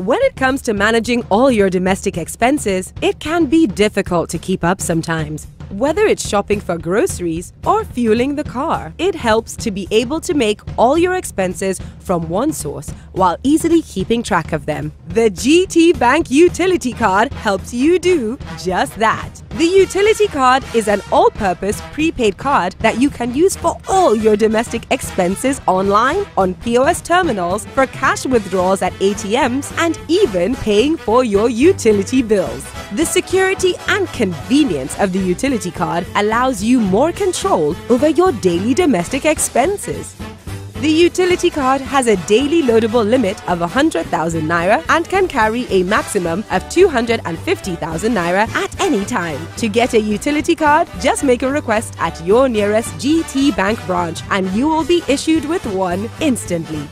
When it comes to managing all your domestic expenses, it can be difficult to keep up sometimes. Whether it's shopping for groceries or fueling the car, it helps to be able to make all your expenses from one source while easily keeping track of them. The GT Bank Utility Card helps you do just that. The utility card is an all purpose prepaid card that you can use for all your domestic expenses online, on POS terminals, for cash withdrawals at ATMs, and even paying for your utility bills. The security and convenience of the utility card allows you more control over your daily domestic expenses. The utility card has a daily loadable limit of 100,000 naira and can carry a maximum of 250,000 naira at any time. To get a utility card, just make a request at your nearest GT Bank branch and you will be issued with one instantly.